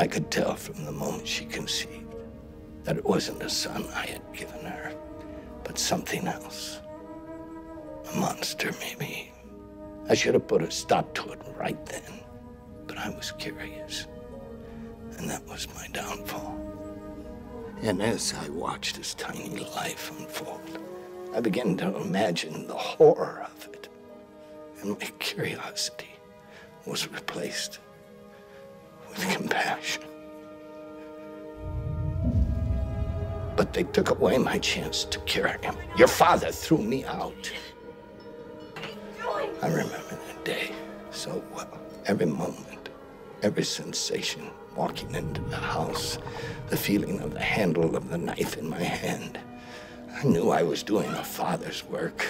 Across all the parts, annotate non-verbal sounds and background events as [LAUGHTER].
I could tell from the moment she conceived that it wasn't a son I had given her, but something else. A monster, maybe. I should have put a stop to it right then, but I was curious. And that was my downfall. And as I watched this tiny life unfold, I began to imagine the horror of it. And my curiosity was replaced with compassion. But they took away my chance to cure him. Your father threw me out. I remember that day so well. Every moment, every sensation walking into the house, the feeling of the handle of the knife in my hand. I knew I was doing a father's work,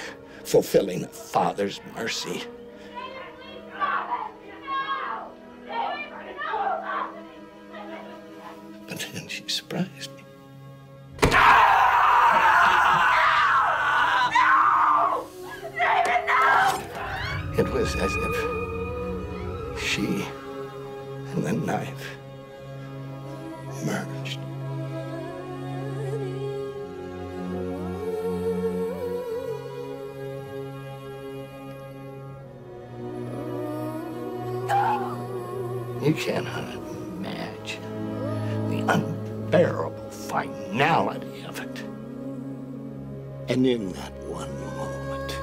fulfilling a father's mercy. But then she surprised me. No! David, no! It was as if she and the knife merged. You imagine the unbearable finality of it. And in that one moment,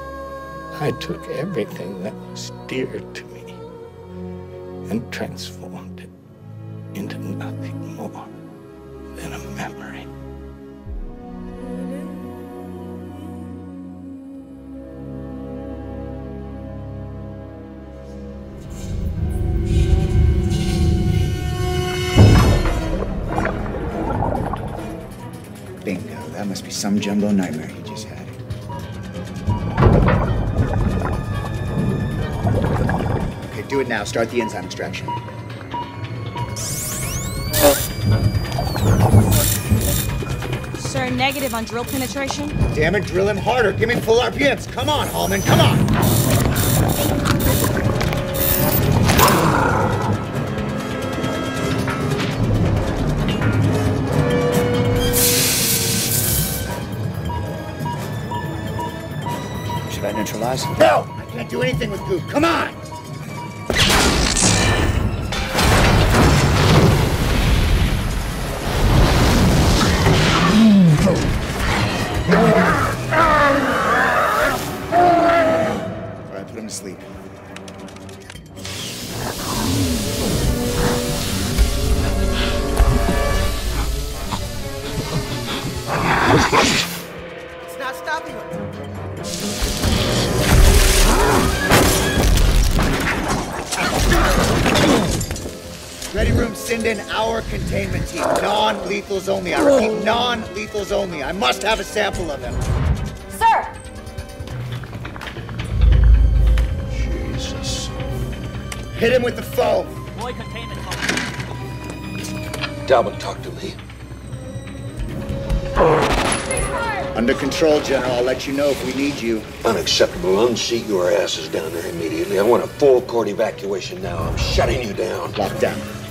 I took everything that was dear to me and transformed it into nothing more than a memory. That must be some jumbo nightmare you just had. Okay, do it now. Start the enzyme extraction. Sir, negative on drill penetration. Damn it, drill him harder. Give me full RPMs. Come on, Hallman. Come on. Should I neutralize? No! I can't do anything with goop. Come on! All right, put him to sleep. [LAUGHS] send in our containment team. Non-lethals only. I repeat, oh. non-lethals only. I must have a sample of him. Sir! Jesus. Hit him with the foam. Boy containment Talbot, talk to me. Under control, General. I'll let you know if we need you. Unacceptable. Unseat your asses down there immediately. I want a full court evacuation now. I'm shutting you down. Lockdown.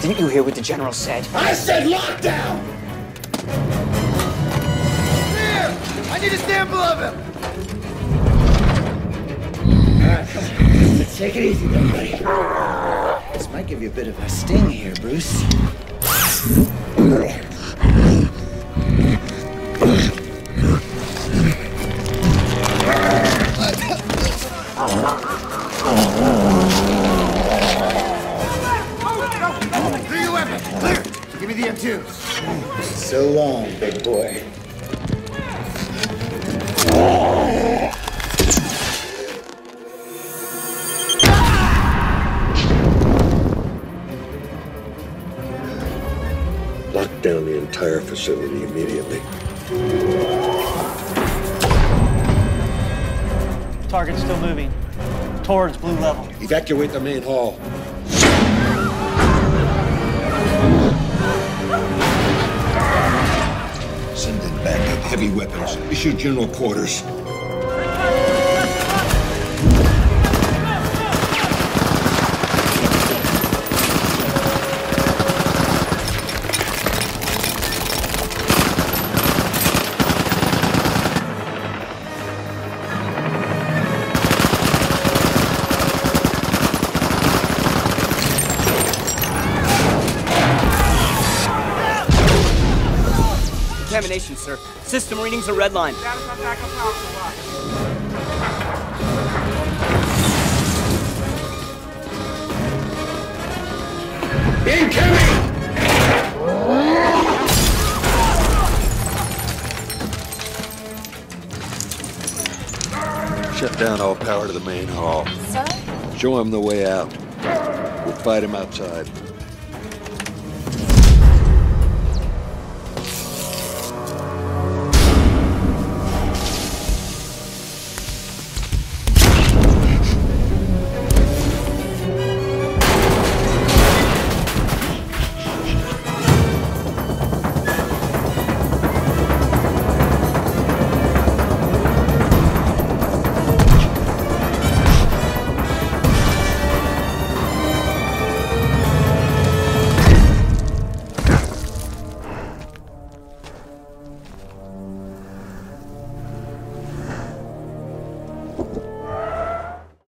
Didn't you hear what the general said? I said lockdown! Here! I need a sample of him! All right, come on. Let's take it easy, then, buddy. This might give you a bit of a sting here, Bruce. Give me the M2. So long, big boy. Lock down the entire facility immediately. Target's still moving. Towards blue level. Evacuate the main hall. Heavy weapons. Issue general quarters. Examination, sir. System readings are redline. Incoming! Shut down all power to the main hall. Sir? Show him the way out. We'll fight him outside.